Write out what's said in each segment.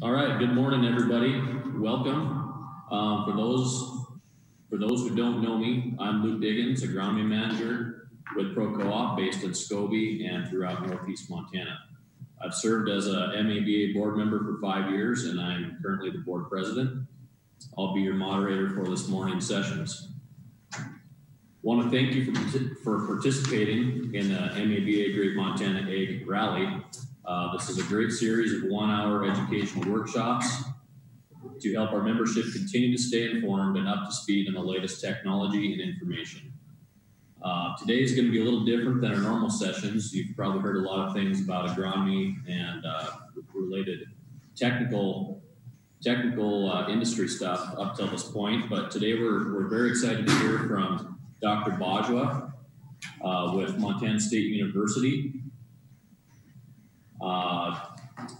All right, good morning, everybody. Welcome. Um, for those for those who don't know me, I'm Luke Diggins, a agronomy manager with Pro Co-op based in Scobey and throughout Northeast Montana. I've served as a MABA board member for five years and I'm currently the board president. I'll be your moderator for this morning's sessions. Want to thank you for, for participating in the MABA Great Montana Ag Rally. Uh, this is a great series of one hour educational workshops to help our membership continue to stay informed and up to speed on the latest technology and information. Uh, today is going to be a little different than our normal sessions. You've probably heard a lot of things about agronomy and uh, related technical technical uh, industry stuff up till this point, but today we're, we're very excited to hear from Dr. Bajwa uh, with Montana State University. Uh,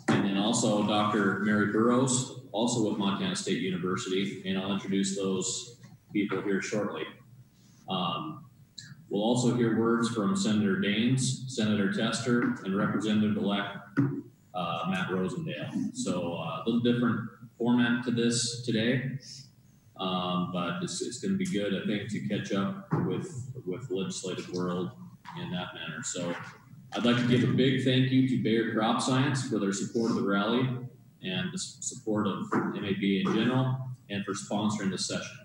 and then also Dr. Mary Burrows also with Montana State University, and I'll introduce those people here shortly. Um, we'll also hear words from Senator Daines, Senator Tester, and Representative-elect uh, Matt Rosendale. So uh, a little different format to this today, um, but it's, it's going to be good, I think, to catch up with with legislative world in that manner. So I'd like to give a big thank you to Bayer Crop Science for their support of the rally and the support of MABA in general and for sponsoring this session.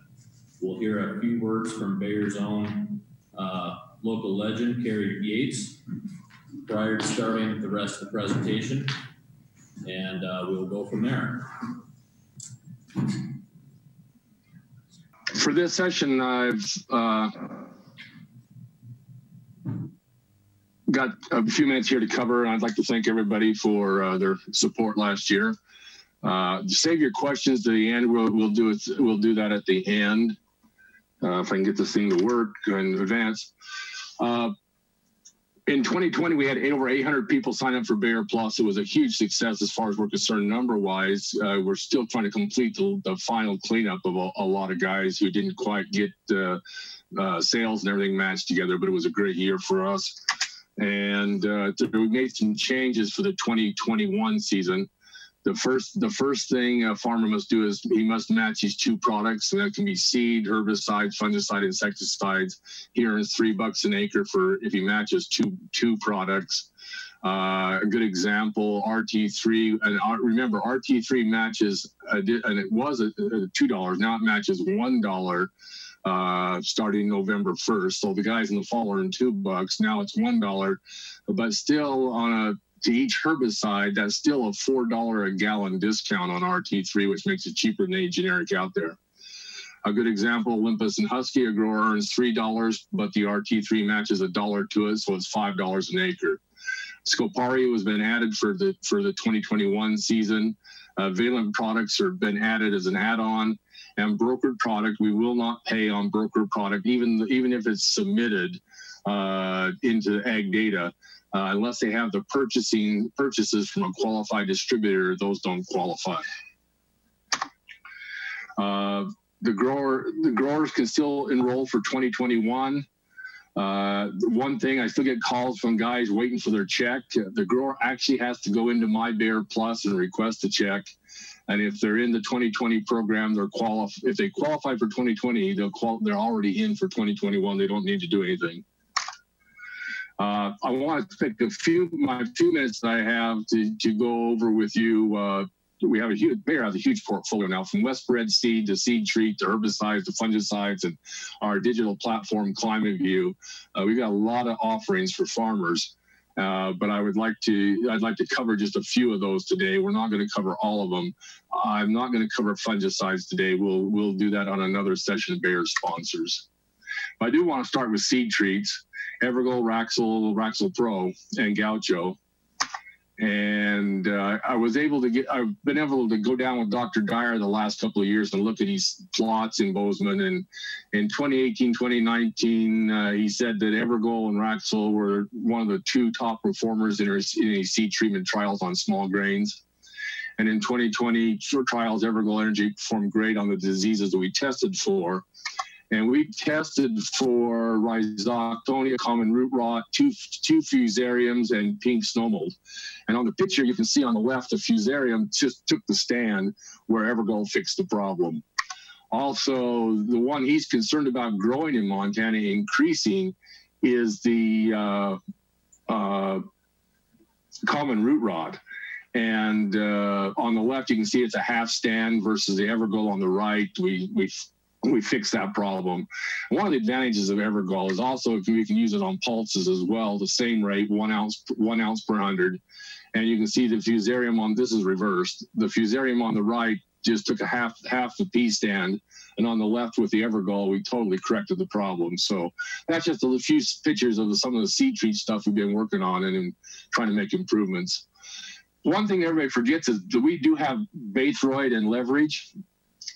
We'll hear a few words from Bayer's own uh, local legend, Carrie Yates, prior to starting the rest of the presentation, and uh, we'll go from there. For this session, I've uh, got a few minutes here to cover, and I'd like to thank everybody for uh, their support last year. Uh, save your questions to the end. We'll, we'll do it. We'll do that at the end. Uh, if I can get this thing to work in advance. Uh, in 2020, we had over 800 people sign up for Bayer Plus. It was a huge success as far as we're concerned, number wise. Uh, we're still trying to complete the, the final cleanup of a, a, lot of guys who didn't quite get uh, sales and everything matched together, but it was a great year for us. And uh, we made some changes for the 2021 season the first the first thing a farmer must do is he must match these two products and that can be seed herbicides fungicide insecticides. He earns three bucks an acre for if he matches two two products. Uh, a good example rt3 and uh, remember rt3 matches and it was a, a two dollars now it matches one dollar uh, starting November 1st. So the guys in the fall are in two bucks. Now it's one dollar, but still on a to each herbicide, that's still a $4 a gallon discount on RT3, which makes it cheaper than any generic out there. A good example, Olympus and Husky, a grower earns $3, but the RT3 matches a dollar to it, so it's $5 an acre. Scoparia has been added for the for the 2021 season. Uh, Valent products have been added as an add-on, and brokered product we will not pay on brokered product even even if it's submitted uh, into the ag data uh, unless they have the purchasing purchases from a qualified distributor, those don't qualify. Uh, the grower, the growers can still enroll for 2021. Uh, one thing, I still get calls from guys waiting for their check. The grower actually has to go into My Bayer Plus and request a check. And if they're in the 2020 program, they're qualif- If they qualify for 2020, they'll qual- they're already in for 2021. They don't need to do anything. Uh, I want to take a few my few minutes that I have to, to go over with you. Uh, we have a huge Bayer has a huge portfolio now from West bred seed to seed treat to herbicides to fungicides and our digital platform Climate View. Uh, we've got a lot of offerings for farmers. Uh, but I would like to I'd like to cover just a few of those today. We're not going to cover all of them. I'm not going to cover fungicides today. We'll we'll do that on another session Bayer sponsors. But I do want to start with seed treats. Evergold, Raxil, Raxil Pro, and Gaucho. And uh, I was able to get, I've been able to go down with Dr. Dyer the last couple of years and look at these plots in Bozeman. And in 2018, 2019, uh, he said that Evergold and Raxil were one of the two top performers in, our, in seed treatment trials on small grains. And in 2020, short trials, Evergold Energy performed great on the diseases that we tested for. And we tested for Rhizoctonia, common root rot, two, two fusariums, and pink snow mold. And on the picture, you can see on the left, the fusarium just took the stand where Evergold fixed the problem. Also, the one he's concerned about growing in Montana, increasing, is the uh, uh, common root rot. And uh, on the left, you can see it's a half stand versus the Evergold on the right. We we we fix that problem. One of the advantages of Evergold is also we can use it on pulses as well, the same rate, one ounce one ounce per hundred. And you can see the fusarium on this is reversed. The fusarium on the right just took a half half the P stand, and on the left with the Evergold, we totally corrected the problem. So that's just a few pictures of some of the seed treat stuff we've been working on and, and trying to make improvements. One thing everybody forgets is that we do have Baythroid and leverage.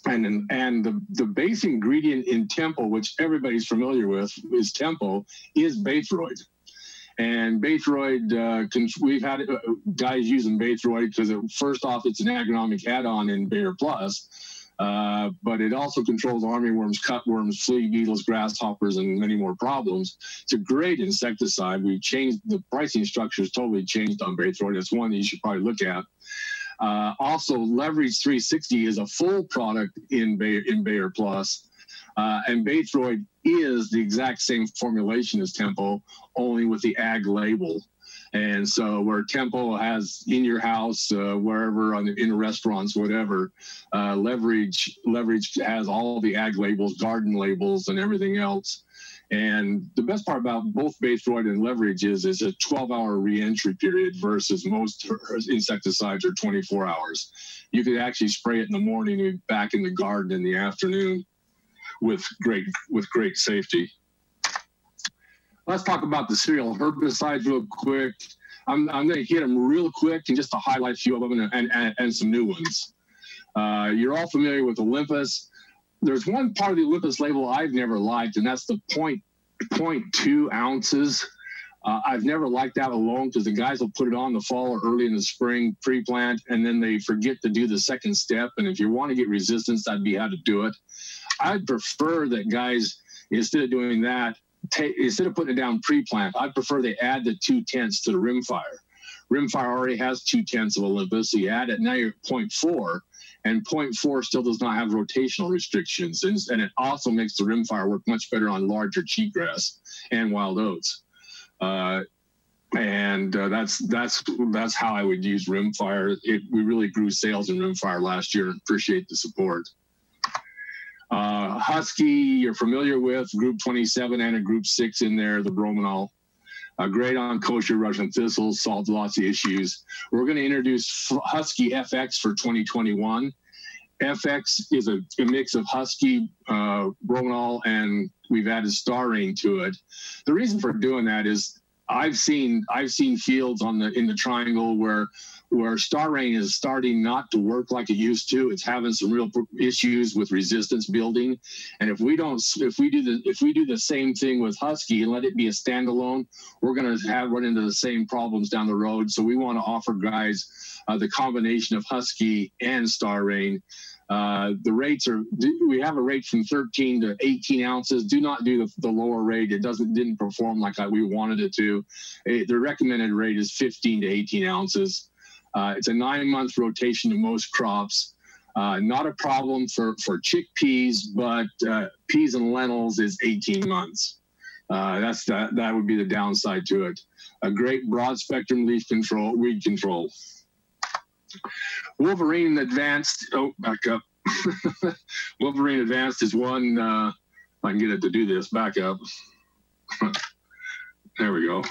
And, and the, the base ingredient in Tempo, which everybody's familiar with, is Tempo, is Baythroid. And Baythroid, uh, we've had uh, guys using Baythroid because first off, it's an agronomic add-on in Bayer Plus, uh, but it also controls armyworms, cutworms, flea beetles, grasshoppers, and many more problems. It's a great insecticide. We've changed the pricing structure is totally changed on Baythroid. It's one that you should probably look at. Uh, also, Leverage 360 is a full product in Bayer, in Bayer Plus. Uh, and Baythroid is the exact same formulation as Tempo, only with the ag label. And so, where Tempo has in your house, uh, wherever on the, in restaurants, whatever, uh, leverage leverage has all the ag labels, garden labels, and everything else. And the best part about both Baythroid and leverage is is a 12-hour reentry period versus most insecticides are 24 hours. You could actually spray it in the morning and back in the garden in the afternoon with great with great safety. Let's talk about the cereal herbicides real quick. I'm, I'm going to hit them real quick and just to highlight a few of them and, and, and some new ones. Uh, you're all familiar with Olympus. There's one part of the Olympus label I've never liked, and that's the point, point two ounces. Uh, I've never liked that alone because the guys will put it on the fall or early in the spring pre-plant, and then they forget to do the second step. And if you want to get resistance, that'd be how to do it. I'd prefer that guys, instead of doing that, take, instead of putting it down pre-plant, I'd prefer they add the two tenths to the rimfire. Rimfire already has two tenths of Olympus. So you add it, now you're at 0.4, and 0.4 still does not have rotational restrictions. And, it also makes the rimfire work much better on larger cheatgrass and wild oats. Uh, and uh, that's that's that's how I would use rimfire. It, we really grew sales in rimfire last year. and Appreciate the support. Uh, Husky, you're familiar with Group 27 and a Group 6 in there, the bromoxynil. Uh, great on kochia Russian thistles, solved lots of issues. We're going to introduce Husky FX for 2021. FX is a, a mix of Husky, uh, bromoxynil, and we've added Starane to it. The reason for doing that is I've seen I've seen fields on the in the triangle where where Starane is starting not to work like it used to. It's having some real issues with resistance building. And if we don't, if we do the, if we do the same thing with Husky and let it be a standalone, we're going to have run into the same problems down the road. So we want to offer guys uh, the combination of Husky and Starane. Uh, the rates are we have a rate from 13 to 18 ounces. Do not do the, the lower rate. It doesn't didn't perform like we wanted it to. It, the recommended rate is 15 to 18 ounces. Uh, it's a nine month rotation to most crops. Uh, not a problem for, for chickpeas, but uh, peas and lentils is 18 months. Uh, that's that, that would be the downside to it. A great broad spectrum leaf control, weed control. Wolverine Advanced, oh, back up. Wolverine Advanced is one, uh, I can get it to do this, back up. there we go.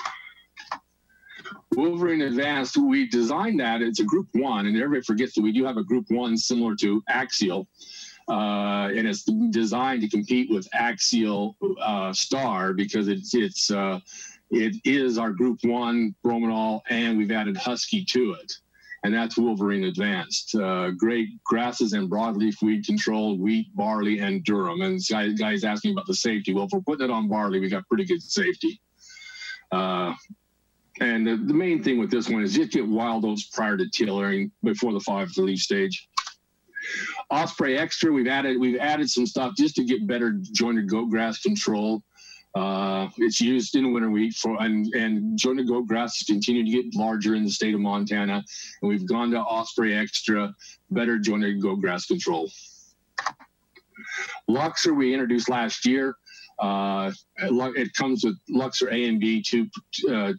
Wolverine Advanced, we designed that. It's a group one, and everybody forgets that we do have a group one similar to Axial. Uh, and it's designed to compete with Axial uh, Star because it's it's uh, it is our Group One bromoxynil, and we've added Husky to it, and that's Wolverine Advanced. Uh, great grasses and broadleaf weed control, wheat, barley, and durum. And guys, guys asking about the safety. Well, if we're putting it on barley, we got pretty good safety. And the, the, main thing with this one is just get wild oats prior to tillering before the five leaf stage. Osprey Extra, we've added we've added some stuff just to get better jointed goat grass control. Uh, it's used in winter wheat for and and jointed goat grass is continuing to get larger in the state of Montana, and we've gone to Osprey Extra, better jointed goat grass control. Luxxur we introduced last year. Uh, it comes with Luxxur A and B, two, uh,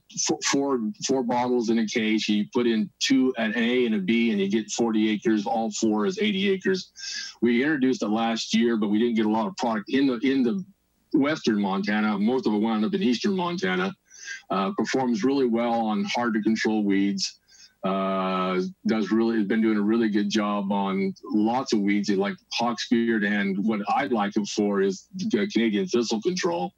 four, four bottles in a case. You put in two, an A and a B, and you get 40 acres. All four is 80 acres. We introduced it last year, but we didn't get a lot of product in the in the western Montana. Most of it wound up in eastern Montana. Uh, performs really well on hard to control weeds. Uh, does really has been doing a really good job on lots of weeds like hawksbeard and what I'd like it for is Canadian thistle control.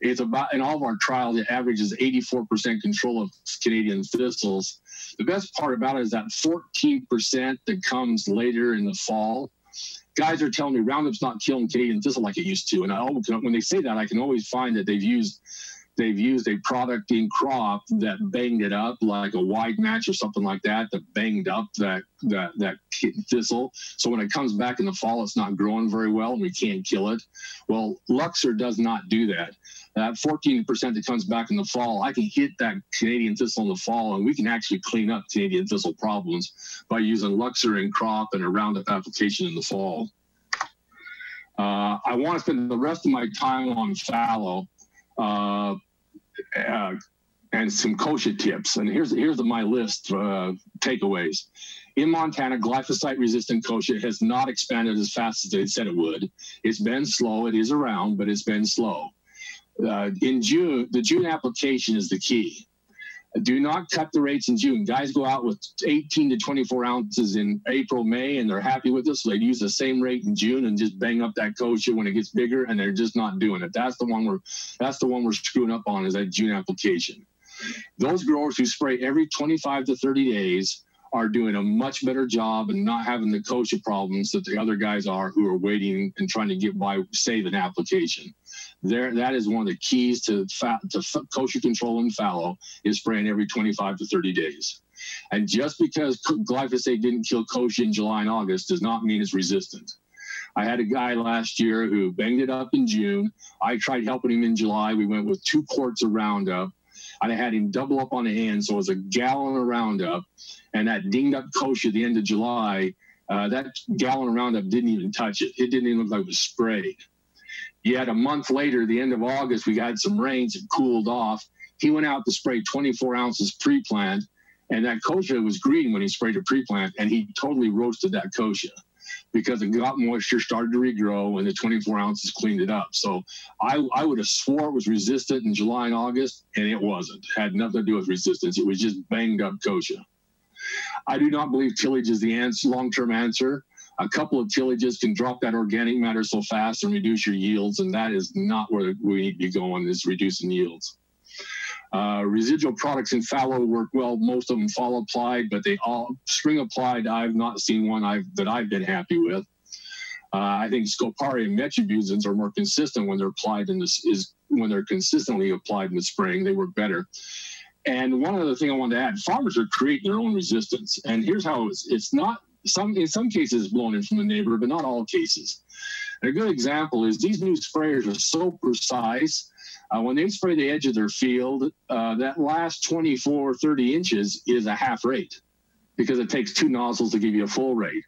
It's about in all of our trials, it averages 84% control of Canadian thistles. The best part about it is that 14% that comes later in the fall. Guys are telling me Roundup's not killing Canadian thistle like it used to, and I when they say that, I can always find that they've used they've used a product in crop that banged it up like a WideMatch or something like that that banged up that that that thistle. So when it comes back in the fall it's not growing very well and we can't kill it. Well Luxxur does not do that. That 14% that comes back in the fall. I can hit that canadian thistle in the fall and we can actually clean up canadian thistle problems by using Luxxur in crop and a roundup application in the fall. Uh, I want to spend the rest of my time on fallow. Uh, uh, and some kochia tips. And here's here's my list uh, takeaways. In Montana, glyphosate-resistant kochia has not expanded as fast as they said it would. It's been slow. It is around, but it's been slow. Uh, in June, the June application is the key. Do not cut the rates in June. Guys go out with 18 to 24 ounces in April, May, and they're happy with this. So they use the same rate in June and just bang up that kochia when it gets bigger, and they're just not doing it. That's the one we're that's the one we're screwing up on is that June application. Those growers who spray every 25 to 30 days are doing a much better job and not having the kochia problems that the other guys are who are waiting and trying to get by save an application. There, that is one of the keys to fat, to kochia control and fallow is spraying every 25 to 30 days. And just because glyphosate didn't kill kochia in July and August does not mean it's resistant. I had a guy last year who banged it up in June. I tried helping him in July. We went with two quarts of Roundup. I had him double up on the hand, so it was a gallon of Roundup. And that dinged up kochia at the end of July, uh, that gallon of Roundup didn't even touch it. It didn't even look like it was sprayed. Yet a month later, the end of August, we got some rains and cooled off. He went out to spray 24 ounces pre-plant, and that kochia was green when he sprayed a pre-plant, and he totally roasted that kochia because it got moisture, started to regrow, and the 24 ounces cleaned it up. So I, I would have swore it was resistant in July and August, and it wasn't. It had nothing to do with resistance. It was just banged up kochia. I do not believe tillage is the answer, long-term answer a couple of tillages can drop that organic matter so fast and reduce your yields, and that is not where we need to be going, is reducing yields. Uh, residual products in fallow work well. Most of them fall applied, but they all spring applied. I've not seen one I've, that I've been happy with. Uh, I think Scoparia and metribuzins are more consistent when they're applied in this is when they're consistently applied in the spring. They work better. And one other thing I wanted to add: farmers are creating their own resistance. And here's how it's, it's not some in some cases blown in from the neighbor, but not all cases. A good example is these new sprayers are so precise. Uh, when they spray the edge of their field, uh, that last 24, 30 inches is a half rate because it takes two nozzles to give you a full rate.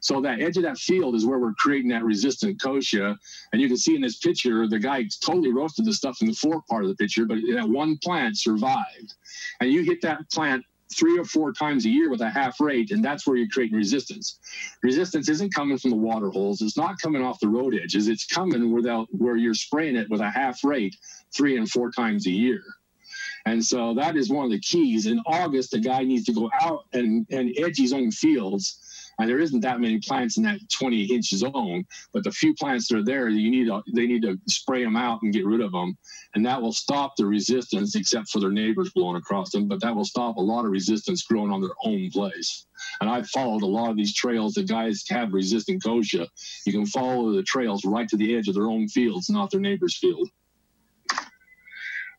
So that edge of that field is where we're creating that resistant kochia. And you can see in this picture, the guy totally roasted the stuff in the fork part of the picture, but that one plant survived. And you hit that plant three or four times a year with a half rate, and mm-hmm. that's where you're creating resistance. Resistance isn't coming from the water holes. It's not coming off the road edges. It's coming without where you're spraying it with a half rate three and four times a year. And so that is one of the keys. In August, the guy needs to go out and, and edge his own fields and there isn't that many plants in that 20 inch zone, but the few plants that are there, you need to, they need to spray them out and get rid of them. And that will stop the resistance, except for their neighbors blowing across them, but that will stop a lot of resistance growing on their own place. And I've followed a lot of these trails that guys have resistant kochia. You can follow the trails right to the edge of their own fields, not their neighbor's field.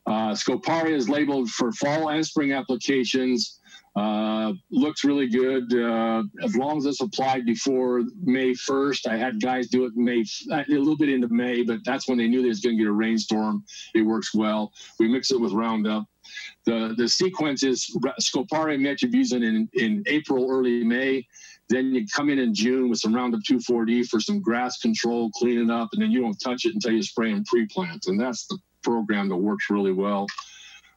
Uh, Scoparia is labeled for fall and spring applications. Uh, looks really good. Uh, as long as it's applied before May 1st, I had guys do it May a little bit into May, but that's when they knew they was going to get a rainstorm. It works well. We mix it with Roundup. The the sequence is Scoparia metribuzin in in April, early May. Then you come in in June with some Roundup 2,4-D for some grass control, cleaning up, and then you don't touch it until you spray and pre-plant. And that's the program that works really well.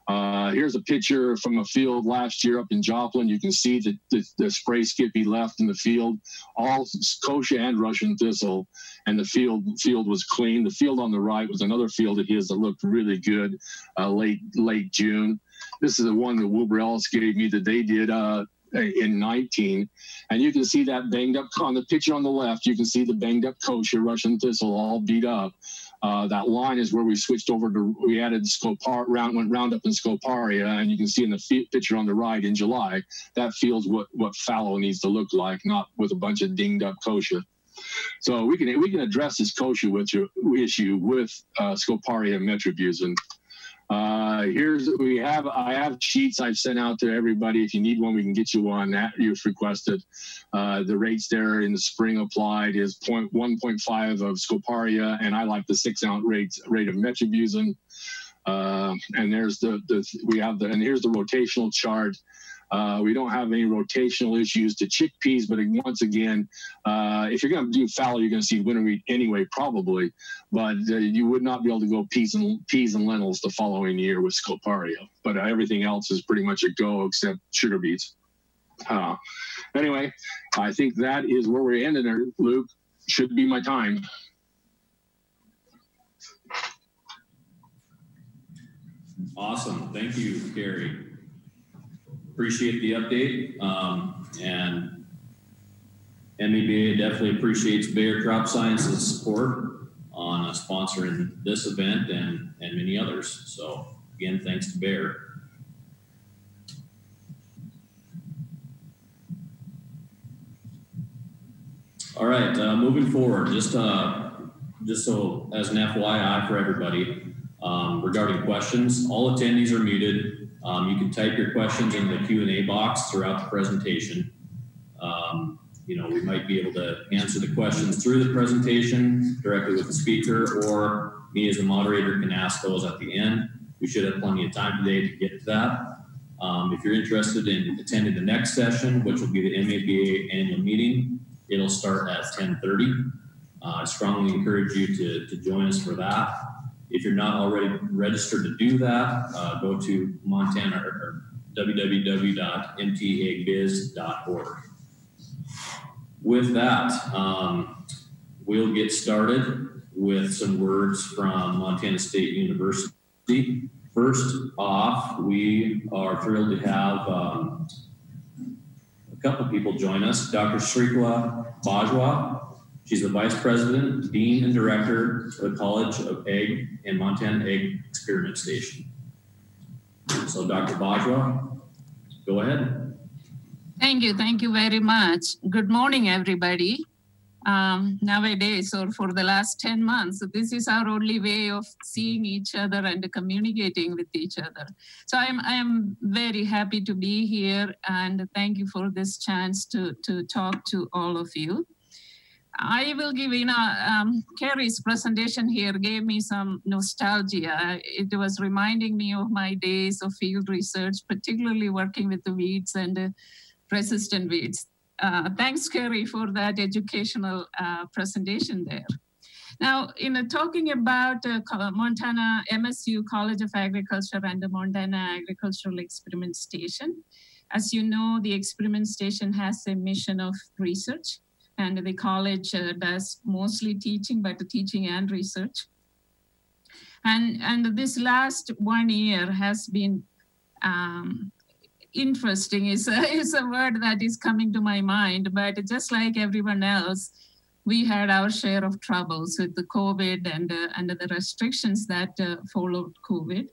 Uh, here's a picture from a field last year up in Joplin. You can see the, the, the spray skippy left in the field, all kochia and Russian thistle, and the field field was clean. The field on the right was another field of his that looked really good uh, late late June. This is the one that Wilbur Ellis gave me that they did uh, in 19. And you can see that banged up on the picture on the left. You can see the banged up kochia Russian thistle all beat up. Uh, that line is where we switched over to, we added Scopar, round, went Roundup and Scoparia, and you can see in the picture on the right in July, that feels what, what fallow needs to look like, not with a bunch of dinged up kochia. So we can we can address this kochia issue with uh, Scoparia metribuzin. Uh, here's we have I have sheets I've sent out to everybody. If you need one, we can get you one that you've requested. Uh, the rates there in the spring applied is point one point five of Scoparia, and I like the six ounce rate rate of metribuzin. Uh, and there's the the we have the and here's the rotational chart. Uh, we don't have any rotational issues to chickpeas, but once again, uh, if you're going to do fallow, you're going to see winter wheat anyway, probably. But uh, you would not be able to go peas and peas and lentils the following year with Scoparia. But everything else is pretty much a go except sugar beets. Uh, anyway, I think that is where we're ending there, Luke. Should be my time. Awesome. Thank you, Gary appreciate the update. Um, and MABA definitely appreciates Bayer Crop Sciences support on uh, sponsoring this event and, and many others. So again, thanks to Bayer. All right, uh, moving forward, just uh, just so as an FYI for everybody, um, regarding questions, all attendees are muted um, you can type your questions in the Q&A box throughout the presentation. Um, you know, we might be able to answer the questions through the presentation directly with the speaker, or me as a moderator can ask those at the end. We should have plenty of time today to get to that. Um, if you're interested in attending the next session, which will be the MABA annual meeting, it'll start at 1030. Uh, I strongly encourage you to, to join us for that. If you're not already registered to do that, uh, go to Montana or www.mtagbiz.org. With that, um, we'll get started with some words from Montana State University. First off, we are thrilled to have um, a couple people join us. Dr. Sreekala Bajwa She's the Vice President, Dean, and Director of the College of Ag and Montana Ag Experiment Station. So Dr. Bajwa, go ahead. Thank you. Thank you very much. Good morning, everybody. Um, nowadays, or for the last 10 months, this is our only way of seeing each other and communicating with each other. So I'm, I'm very happy to be here and thank you for this chance to, to talk to all of you. I will give, you know, um, Carrie's presentation here gave me some nostalgia. It was reminding me of my days of field research, particularly working with the weeds and uh, resistant weeds. Uh, thanks, Carrie, for that educational uh, presentation there. Now, in uh, talking about uh, Montana MSU College of Agriculture and the Montana Agricultural Experiment Station, as you know, the experiment station has a mission of research and the college uh, does mostly teaching, but teaching and research. And, and this last one year has been um, interesting is a, is a word that is coming to my mind, but just like everyone else, we had our share of troubles with the COVID and, uh, and the restrictions that uh, followed COVID.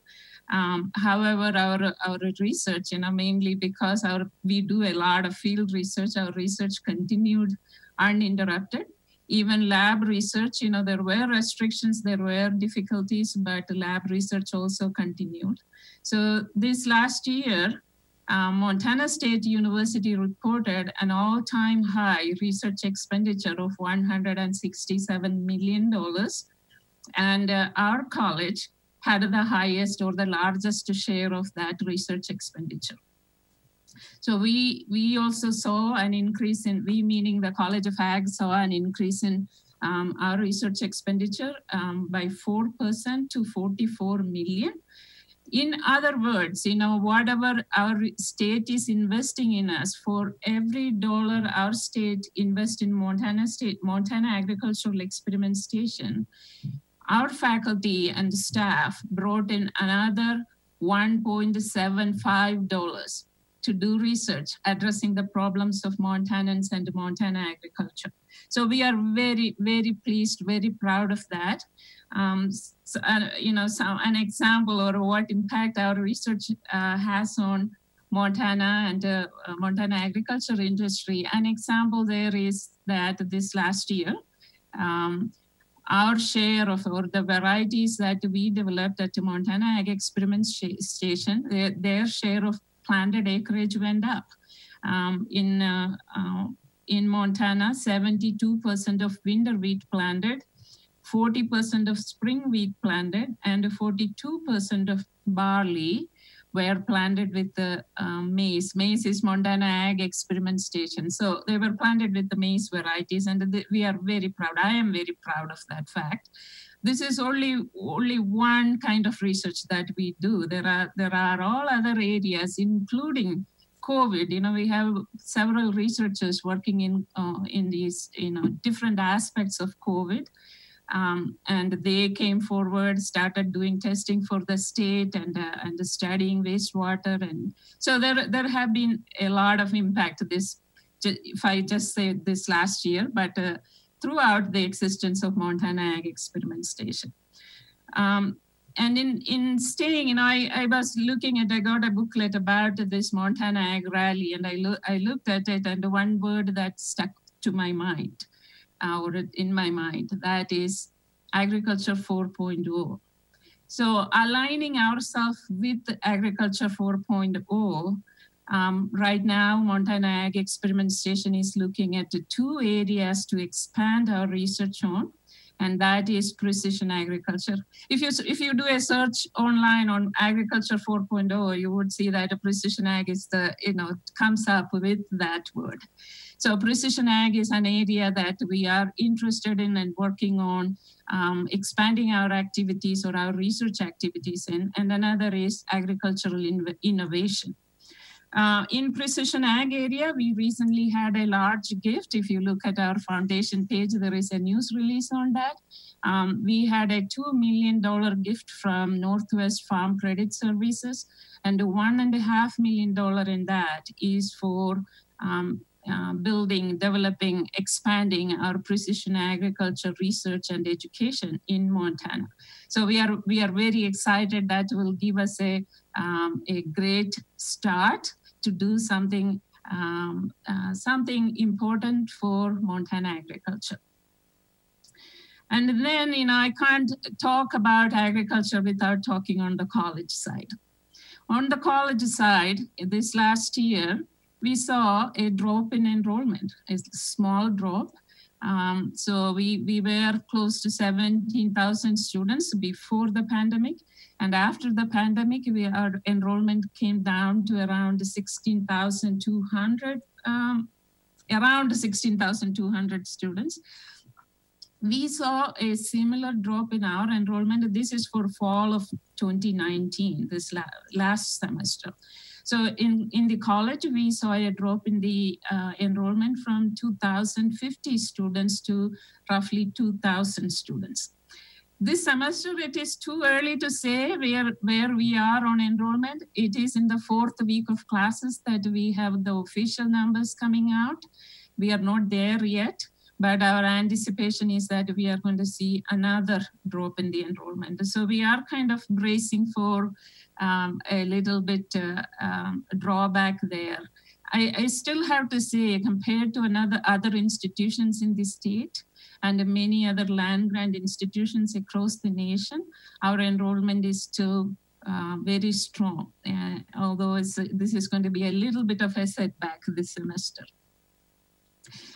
Um, however, our, our research, you know, mainly because our, we do a lot of field research, our research continued uninterrupted. Even lab research, you know, there were restrictions, there were difficulties, but lab research also continued. So this last year, uh, Montana State University reported an all-time high research expenditure of $167 million. And uh, our college had the highest or the largest share of that research expenditure. So we we also saw an increase in we meaning the College of Ag saw an increase in um, our research expenditure um, by four percent to 44 million. In other words, you know whatever our state is investing in us, for every dollar our state invests in Montana State Montana Agricultural Experiment Station, our faculty and staff brought in another 1.75 dollars to do research addressing the problems of Montanans and Montana agriculture. So we are very, very pleased, very proud of that. Um, so, uh, you know, so an example or what impact our research uh, has on Montana and uh, Montana agriculture industry. An example there is that this last year, um, our share of or the varieties that we developed at the Montana Ag Experiment Station, their, their share of planted acreage went up. Um, in uh, uh, in Montana, 72% of winter wheat planted, 40% of spring wheat planted, and 42% of barley were planted with the um, MAES. MAES is Montana Ag Experiment Station. So they were planted with the MAES varieties, and the, we are very proud. I am very proud of that fact this is only only one kind of research that we do. There are there are all other areas including covid. You know we have several researchers working in uh, in these you know different aspects of covid. Um, and they came forward started doing testing for the state and uh, and studying wastewater. And so there there have been a lot of impact this if i just say this last year but uh, throughout the existence of Montana Ag Experiment Station. Um, and in, in staying, you know, I, I was looking at, I got a booklet about this Montana Ag Rally, and I, lo- I looked at it, and one word that stuck to my mind, uh, or in my mind, that is agriculture 4.0. So aligning ourselves with agriculture 4.0 um, right now, Montana Ag Experiment Station is looking at two areas to expand our research on, and that is precision agriculture. If you if you do a search online on agriculture 4.0, you would see that a precision ag is the you know comes up with that word. So precision ag is an area that we are interested in and working on um, expanding our activities or our research activities in, and another is agricultural innovation. Uh, in precision ag area, we recently had a large gift. If you look at our foundation page, there is a news release on that. Um, we had a $2 million gift from Northwest Farm Credit Services, and $1.5 million in that is for um, uh, building, developing, expanding our precision agriculture research and education in Montana. So we are we are very excited that will give us a um, a great start to do something um, uh, something important for Montana agriculture. And then, you know, I can't talk about agriculture without talking on the college side. On the college side, this last year, we saw a drop in enrollment, a small drop. Um, so we, we were close to 17,000 students before the pandemic. And after the pandemic, we, our enrollment came down to around 16,200, um, around 16,200 students. We saw a similar drop in our enrollment. This is for fall of 2019, this la last semester. So in, in the college, we saw a drop in the uh, enrollment from 2,050 students to roughly 2,000 students. This semester it is too early to say where where we are on enrollment. It is in the fourth week of classes that we have the official numbers coming out. We are not there yet but our anticipation is that we are going to see another drop in the enrollment. So we are kind of bracing for um, a little bit uh, um, drawback there I, I still have to say compared to another other institutions in the state and many other land grant institutions across the nation, our enrollment is still uh, very strong, uh, although this is going to be a little bit of a setback this semester.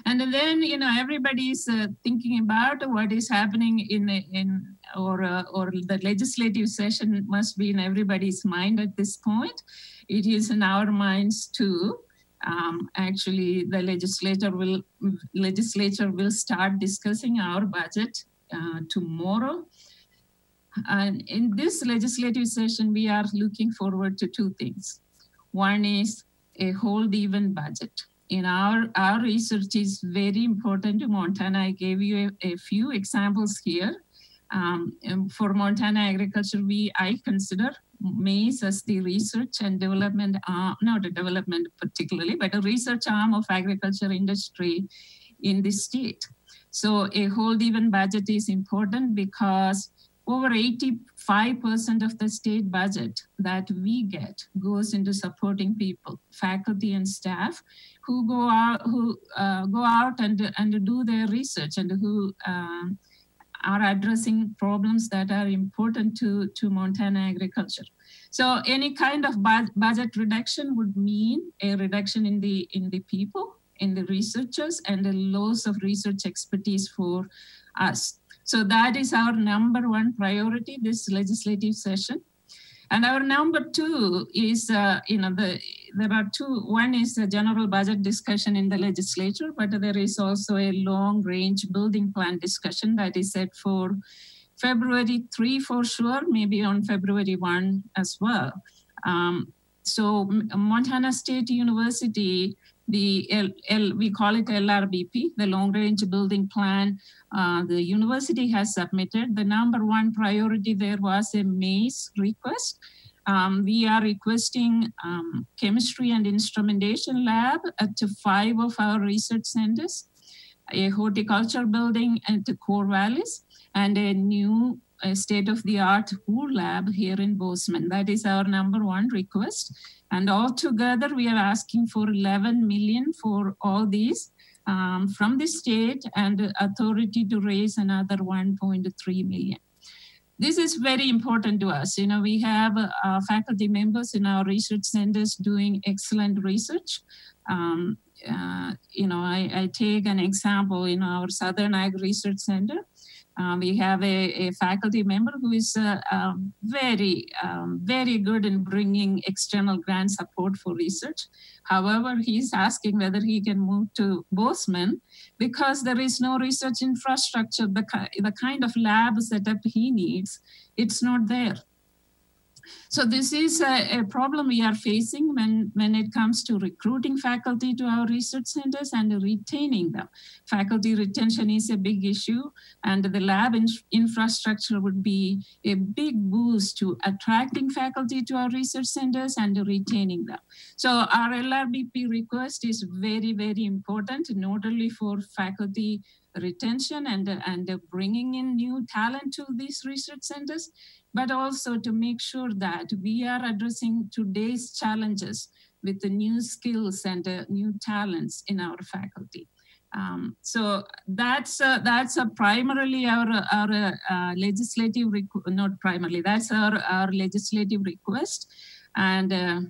And then, you know, everybody's uh, thinking about what is happening in, in or, uh, or the legislative session must be in everybody's mind at this point. It is in our minds too. Um, actually, the legislature will legislature will start discussing our budget uh, tomorrow. And in this legislative session, we are looking forward to two things. One is a hold even budget in our, our research is very important to Montana. I gave you a, a few examples here. Um, for Montana agriculture, we I consider MAES as the research and development arm, not a development particularly, but a research arm of agriculture industry in the state. So a hold even budget is important because over 85% of the state budget that we get goes into supporting people, faculty and staff who go out, who uh, go out and, and do their research and who uh, are addressing problems that are important to, to Montana agriculture. So any kind of budget reduction would mean a reduction in the in the people, in the researchers, and a loss of research expertise for us. So that is our number one priority this legislative session. And our number two is, uh, you know, the, there are two. One is the general budget discussion in the legislature, but there is also a long range building plan discussion that is set for February 3 for sure, maybe on February 1 as well. Um, so Montana State University the L, L, we call it LRBP, the Long Range Building Plan. Uh, the university has submitted. The number one priority there was a MAES request. Um, we are requesting um, chemistry and instrumentation lab at five of our research centers, a horticulture building at the Corvallis and a new state-of-the-art wool lab here in Bozeman. That is our number one request. And altogether, we are asking for 11 million for all these um, from the state and authority to raise another 1.3 million. This is very important to us. You know, we have uh, faculty members in our research centers doing excellent research. Um, uh, you know, I, I, take an example in our Southern Ag Research Center. Um, we have a, a, faculty member who is uh, um, very, um, very good in bringing external grant support for research. However, he's asking whether he can move to Bozeman because there is no research infrastructure, the, the kind of lab setup he needs, it's not there. So this is a, a, problem we are facing when, when it comes to recruiting faculty to our research centers and retaining them. Faculty retention is a big issue and the lab in, infrastructure would be a big boost to attracting faculty to our research centers and retaining them. So our LRBP request is very, very important, not only for faculty retention and, and bringing in new talent to these research centers, but also to make sure that we are addressing today's challenges with the new skills and uh, new talents in our faculty. Um, so that's uh, that's uh, primarily our our uh, legislative not primarily that's our our legislative request, and uh,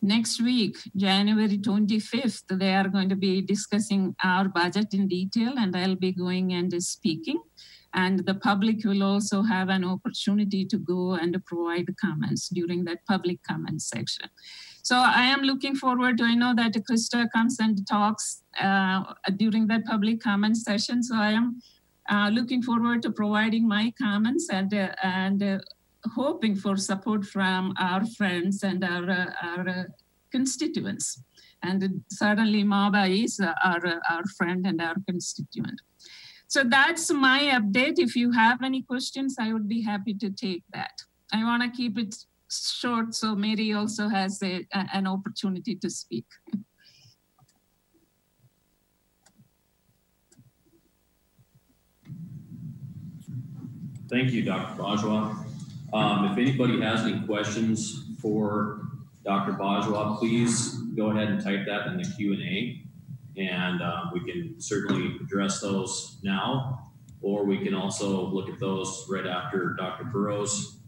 next week January 25th they are going to be discussing our budget in detail, and I'll be going and speaking and the public will also have an opportunity to go and provide comments during that public comment section. So I am looking forward to, I know that Krista comes and talks uh, during that public comment session. So I am uh, looking forward to providing my comments and, uh, and uh, hoping for support from our friends and our, uh, our uh, constituents. And certainly Maba is our, our friend and our constituent. So that's my update. If you have any questions, I would be happy to take that. I want to keep it short so Mary also has a, a, an opportunity to speak. Thank you, Dr. Bajwa. Um, if anybody has any questions for Dr. Bajwa, please go ahead and type that in the Q&A and uh, we can certainly address those now, or we can also look at those right after Dr. Burrows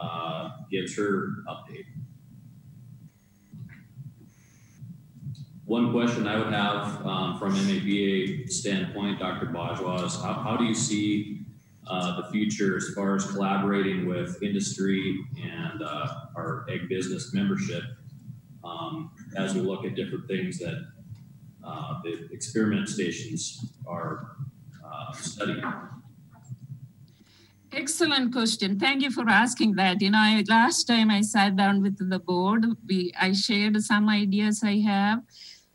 uh, gives her update. One question I would have um, from MABA standpoint, Dr. Bajwa, is how, how do you see uh, the future as far as collaborating with industry and uh, our egg business membership um, as we look at different things that uh, the experiment stations are uh, studying? Excellent question. Thank you for asking that. You know, I, last time I sat down with the board, we I shared some ideas I have.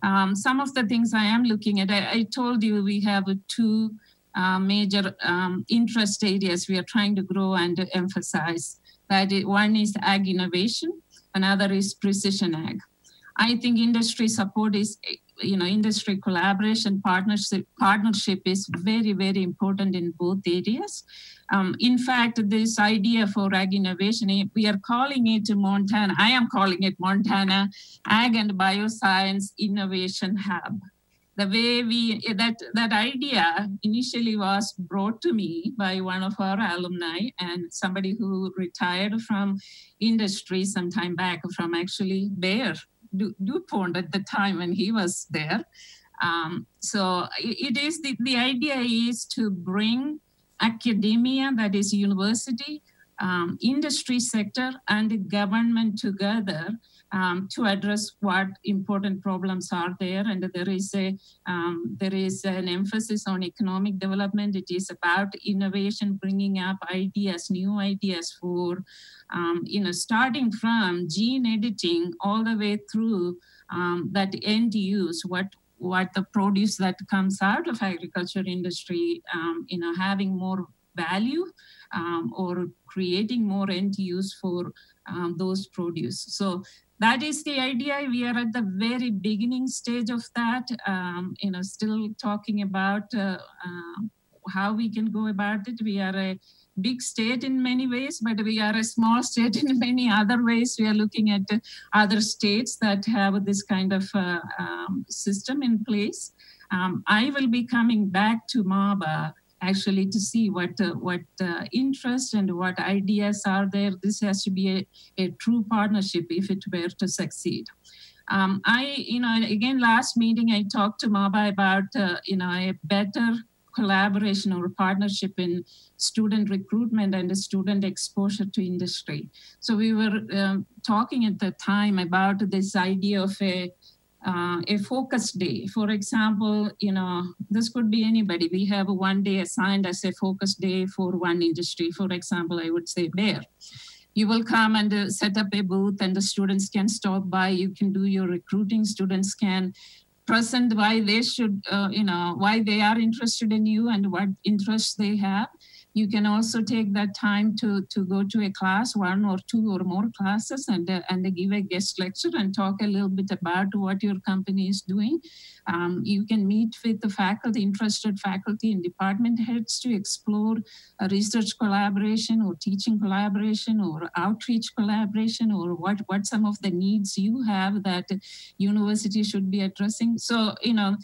Um, some of the things I am looking at, I, I told you we have two uh, major um, interest areas we are trying to grow and emphasize. That is, one is ag innovation, another is precision ag. I think industry support is, you know, industry collaboration partnership partnership is very very important in both areas. Um, in fact, this idea for ag innovation, eh, we are calling it Montana. I am calling it Montana Ag and Bioscience Innovation Hub the way we that that idea initially was brought to me by one of our alumni and somebody who retired from industry some time back from actually Bayer Du- DuPont at the time when he was there. Um, so it, it is the, the idea is to bring academia, that is university, um, industry sector, and government together um, to address what important problems are there. And there is a um, there is an emphasis on economic development. It is about innovation, bringing up ideas, new ideas for um, you know starting from gene editing all the way through um, that end use. What what the produce that comes out of agriculture industry, um, you know, having more value um, or creating more end use for um, those produce. So that is the idea. We are at the very beginning stage of that. Um, you know, still talking about uh, uh, how we can go about it. We are a big state in many ways, but we are a small state in many other ways. We are looking at other states that have this kind of uh, um, system in place. Um, I will be coming back to MABA actually to see what uh, what uh, interest and what ideas are there. This has to be a, a true partnership if it were to succeed. Um, I, you know, again, last meeting I talked to MABA about, uh, you know, a better collaboration or partnership in student recruitment and student exposure to industry. So we were um, talking at the time about this idea of a uh, a focus day. For example, you know, this could be anybody. We have one day assigned as a focus day for one industry. For example, I would say Bayer. You will come and uh, set up a booth, and the students can stop by. You can do your recruiting. Students can present why they should, uh, you know, why they are interested in you and what interests they have you can also take that time to, to go to a class, one or two or more classes, and, uh, and give a guest lecture and talk a little bit about what your company is doing. Um, you can meet with the faculty, interested faculty and department heads to explore a research collaboration or teaching collaboration or outreach collaboration or what, what some of the needs you have that university should be addressing. So, you know,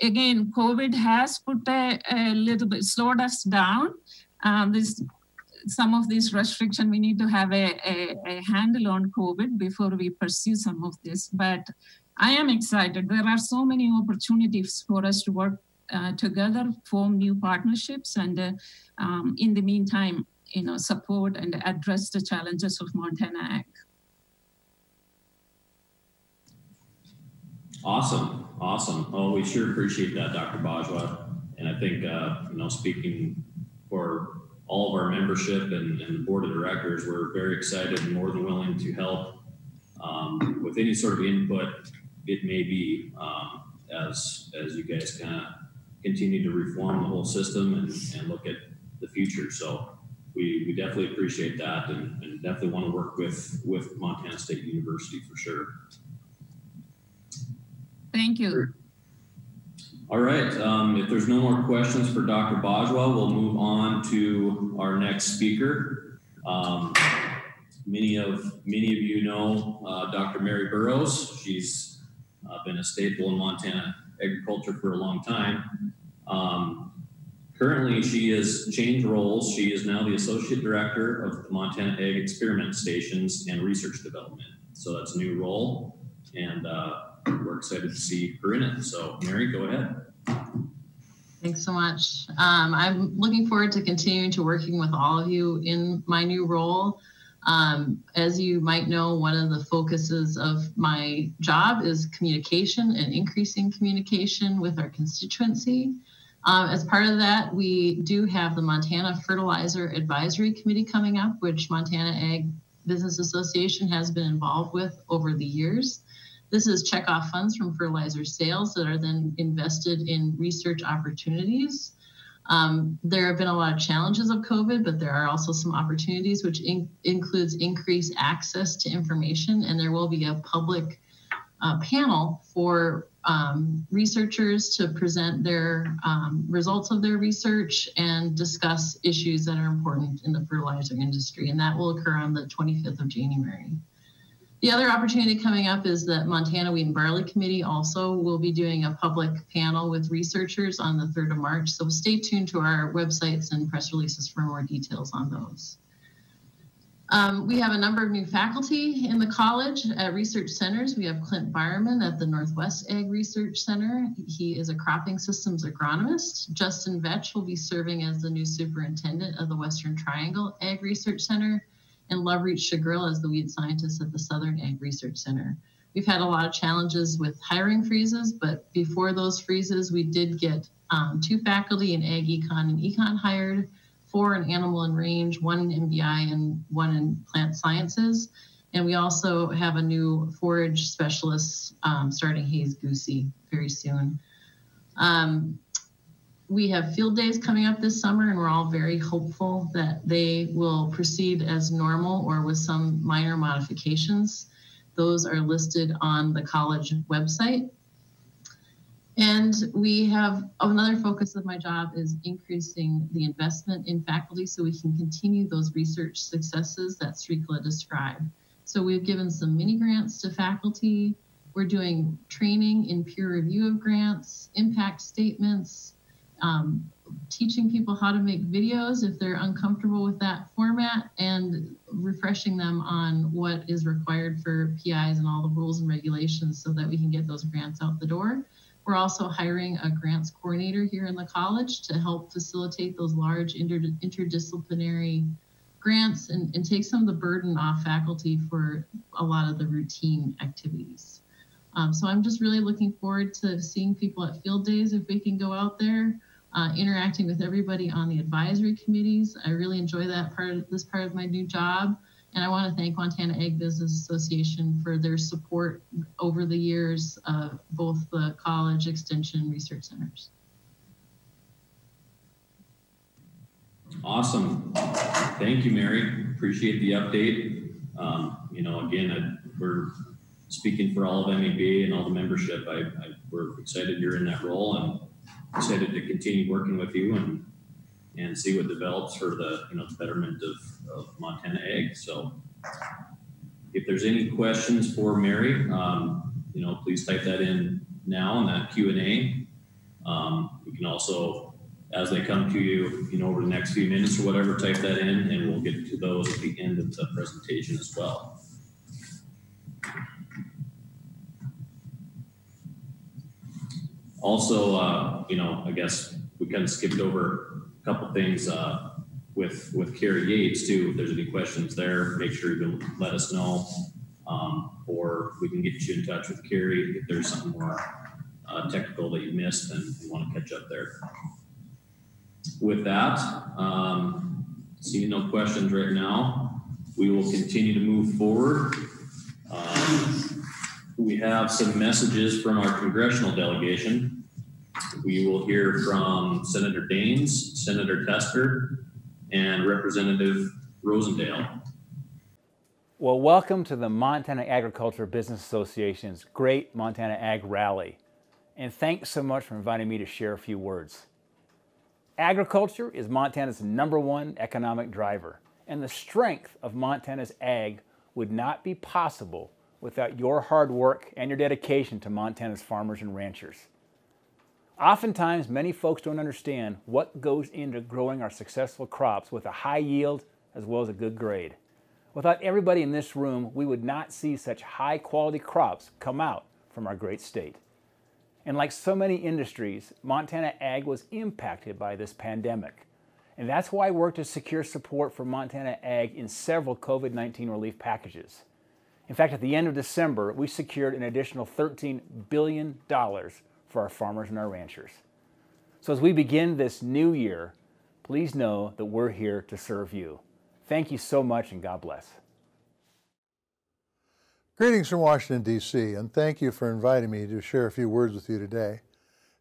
again, COVID has put a, a little bit, slowed us down um, this some of these restriction we need to have a, a, a, handle on covid before we pursue some of this. But i am excited. There are so many opportunities for us to work uh, together form new partnerships and uh, um, in the meantime you know support and address the challenges of montana ag. Awesome. Awesome. Oh we sure appreciate that dr bajwa. And i think uh, you know speaking for all of our membership and, and, the board of directors. We're very excited and more than willing to help um, with any sort of input it may be um, as as you guys kind of continue to reform the whole system and, and look at the future. So we, we definitely appreciate that and, and definitely want to work with with Montana State University for sure. Thank you. All right. Um, if there's no more questions for Dr. Bajwa, we'll move on to our next speaker. Um, many of many of you know uh, Dr. Mary Burrows. She's uh, been a staple in Montana agriculture for a long time. Um, currently, she has changed roles. She is now the Associate Director of the Montana Ag Experiment Stations and Research Development. So that's a new role, and uh, we're excited to see her in it. So, Mary, go ahead. Thanks so much. Um, I'm looking forward to continuing to working with all of you in my new role. Um, as you might know, one of the focuses of my job is communication and increasing communication with our constituency. Um, as part of that, we do have the Montana Fertilizer Advisory Committee coming up, which Montana Ag Business Association has been involved with over the years. This is check off funds from fertilizer sales that are then invested in research opportunities. Um, there have been a lot of challenges of COVID, but there are also some opportunities, which in, includes increased access to information, and there will be a public uh, panel for um, researchers to present their um, results of their research and discuss issues that are important in the fertilizer industry, and that will occur on the 25th of January. The other opportunity coming up is that Montana Wheat and Barley Committee also will be doing a public panel with researchers on the 3rd of March. So stay tuned to our websites and press releases for more details on those. Um, we have a number of new faculty in the college at research centers. We have Clint Beiermann at the Northwest Ag Research Center. He is a cropping systems agronomist. Justin Vetch will be serving as the new superintendent of the Western Triangle Ag Research Center and love Lovreet Shergill as the weed scientist at the Southern Ag Research Center. We've had a lot of challenges with hiring freezes, but before those freezes, we did get um, two faculty in Ag Econ and Econ hired, four in Animal and Range, one in MBI, and one in Plant Sciences. And we also have a new forage specialist um, starting Hayes Goosey very soon. Um, we have field days coming up this summer, and we're all very hopeful that they will proceed as normal or with some minor modifications. Those are listed on the college website. And we have another focus of my job is increasing the investment in faculty so we can continue those research successes that Sreekala described. So we've given some mini grants to faculty. We're doing training in peer review of grants, impact statements, um, teaching people how to make videos if they're uncomfortable with that format and refreshing them on what is required for PIs and all the rules and regulations so that we can get those grants out the door. We're also hiring a grants coordinator here in the college to help facilitate those large inter interdisciplinary grants and, and take some of the burden off faculty for a lot of the routine activities. Um, so I'm just really looking forward to seeing people at field days if we can go out there uh, interacting with everybody on the advisory committees. I really enjoy that part of this part of my new job. And I want to thank Montana Ag Business Association for their support over the years of both the college extension research centers. Awesome. Thank you, Mary. Appreciate the update. Um, you know, again, I, we're speaking for all of MEB and all the membership. I, I, we're excited you're in that role and excited to continue working with you and and see what develops for the you know the betterment of, of Montana Ag. So if there's any questions for Mary, um, you know, please type that in now in that Q and A. Um, you can also, as they come to you, you know, over the next few minutes or whatever, type that in, and we'll get to those at the end of the presentation as well. Also, uh, you know, I guess we kind of skipped over a couple things uh, with with Carrie Yates too. If there's any questions there, make sure you let us know, um, or we can get you in touch with Carrie if there's something more uh, technical that you missed and you want to catch up there. With that, um, seeing no questions right now, we will continue to move forward. Um, we have some messages from our congressional delegation. We will hear from Senator Daines, Senator Tester, and Representative Rosendale. Well, welcome to the Montana Agriculture Business Association's Great Montana Ag Rally. And thanks so much for inviting me to share a few words. Agriculture is Montana's number one economic driver, and the strength of Montana's ag would not be possible without your hard work and your dedication to Montana's farmers and ranchers. Oftentimes, many folks don't understand what goes into growing our successful crops with a high yield as well as a good grade. Without everybody in this room, we would not see such high quality crops come out from our great state. And like so many industries, Montana Ag was impacted by this pandemic. And that's why I worked to secure support for Montana Ag in several COVID 19 relief packages. In fact, at the end of December, we secured an additional $13 billion for our farmers and our ranchers. So as we begin this new year, please know that we're here to serve you. Thank you so much and God bless. Greetings from Washington, D.C., and thank you for inviting me to share a few words with you today.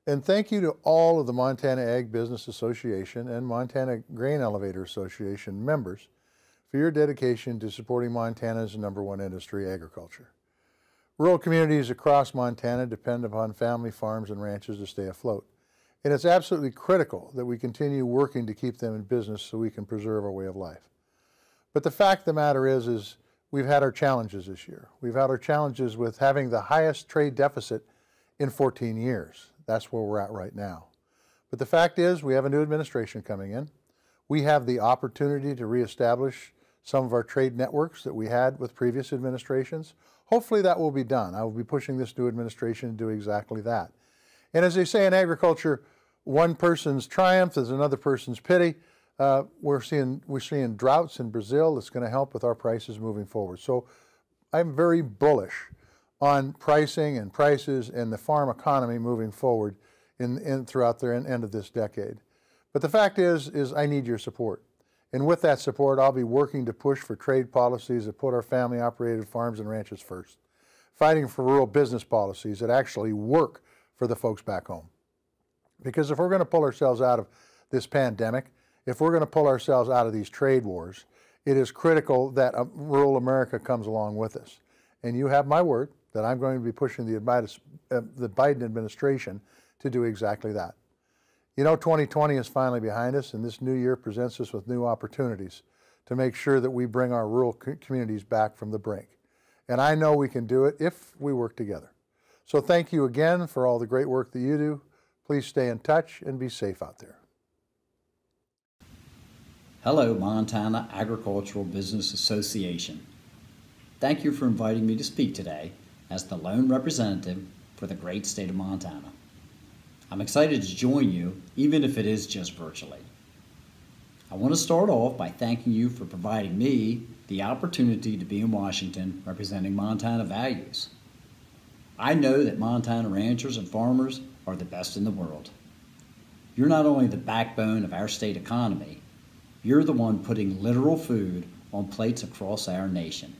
And thank you to all of the Montana Ag Business Association and Montana Grain Elevator Association members for your dedication to supporting Montana's number one industry, agriculture. Rural communities across Montana depend upon family farms and ranches to stay afloat. And it's absolutely critical that we continue working to keep them in business so we can preserve our way of life. But the fact of the matter is, is we've had our challenges this year. We've had our challenges with having the highest trade deficit in 14 years. That's where we're at right now. But the fact is, we have a new administration coming in. We have the opportunity to reestablish some of our trade networks that we had with previous administrations. Hopefully that will be done. I will be pushing this new administration to do exactly that. And as they say in agriculture, one person's triumph is another person's pity. Uh, we're seeing we're seeing droughts in Brazil that's going to help with our prices moving forward. So I'm very bullish on pricing and prices and the farm economy moving forward in, in throughout the end of this decade. But the fact is, is I need your support. And with that support, I'll be working to push for trade policies that put our family operated farms and ranches first, fighting for rural business policies that actually work for the folks back home. Because if we're going to pull ourselves out of this pandemic, if we're going to pull ourselves out of these trade wars, it is critical that uh, rural America comes along with us. And you have my word that I'm going to be pushing uh, the Biden administration to do exactly that. You know, 2020 is finally behind us, and this new year presents us with new opportunities to make sure that we bring our rural communities back from the brink. And I know we can do it if we work together. So thank you again for all the great work that you do. Please stay in touch and be safe out there. Hello, Montana Agricultural Business Association. Thank you for inviting me to speak today as the lone representative for the great state of Montana. I'm excited to join you, even if it is just virtually. I want to start off by thanking you for providing me the opportunity to be in Washington representing Montana values. I know that Montana ranchers and farmers are the best in the world. You're not only the backbone of our state economy, you're the one putting literal food on plates across our nation.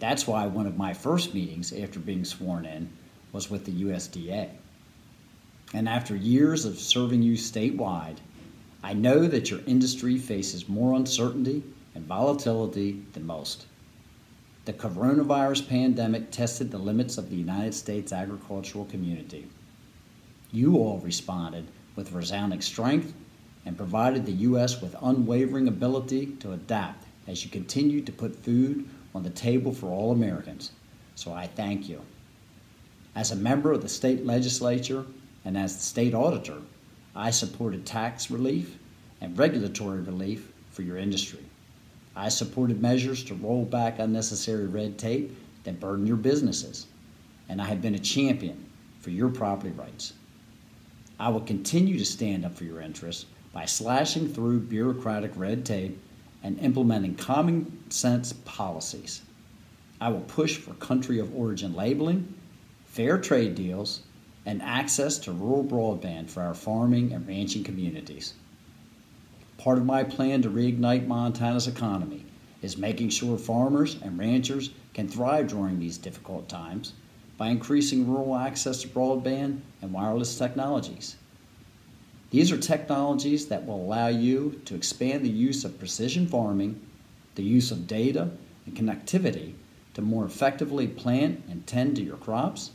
That's why one of my first meetings after being sworn in was with the USDA. And after years of serving you statewide, I know that your industry faces more uncertainty and volatility than most. The coronavirus pandemic tested the limits of the United States agricultural community. You all responded with resounding strength and provided the U.S. with unwavering ability to adapt as you continued to put food on the table for all Americans. So I thank you. As a member of the state legislature, and as the state auditor, I supported tax relief and regulatory relief for your industry. I supported measures to roll back unnecessary red tape that burden your businesses, and I have been a champion for your property rights. I will continue to stand up for your interests by slashing through bureaucratic red tape and implementing common sense policies. I will push for country of origin labeling, fair trade deals, and access to rural broadband for our farming and ranching communities. Part of my plan to reignite Montana's economy is making sure farmers and ranchers can thrive during these difficult times by increasing rural access to broadband and wireless technologies. These are technologies that will allow you to expand the use of precision farming, the use of data and connectivity to more effectively plant and tend to your crops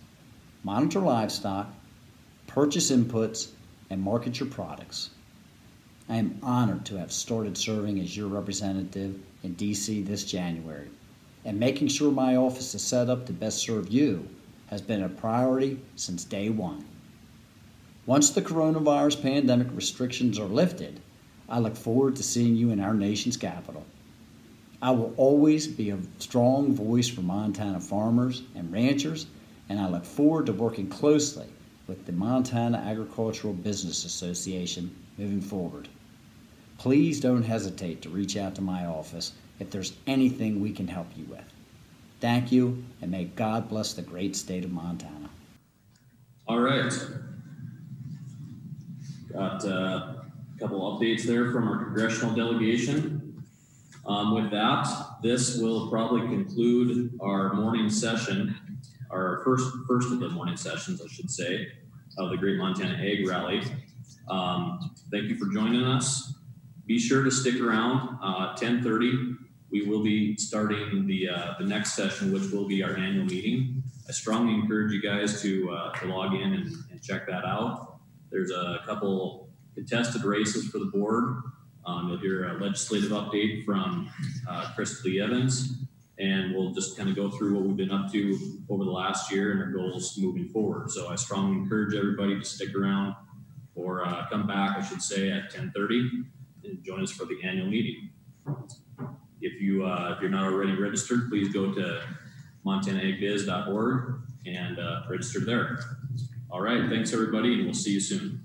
monitor livestock, purchase inputs, and market your products. I am honored to have started serving as your representative in DC this January, and making sure my office is set up to best serve you has been a priority since day one. Once the coronavirus pandemic restrictions are lifted, I look forward to seeing you in our nation's capital. I will always be a strong voice for Montana farmers and ranchers, and I look forward to working closely with the Montana Agricultural Business Association moving forward. Please don't hesitate to reach out to my office if there's anything we can help you with. Thank you, and may God bless the great state of Montana. All right. Got uh, a couple updates there from our congressional delegation. Um, with that, this will probably conclude our morning session, our first first of the morning sessions, I should say, of the Great Montana Ag Rally. Um, thank you for joining us. Be sure to stick around. Uh, 10:30, we will be starting the uh, the next session, which will be our annual meeting. I strongly encourage you guys to uh, to log in and, and check that out. There's a couple contested races for the board. Um, you'll hear a legislative update from uh, Chris Lee Evans, and we'll just kind of go through what we've been up to over the last year and our goals moving forward. So I strongly encourage everybody to stick around or uh, come back, I should say, at 10:30 and join us for the annual meeting. If you uh, if you're not already registered, please go to montanaagbiz.org and uh, register there. All right, thanks everybody, and we'll see you soon.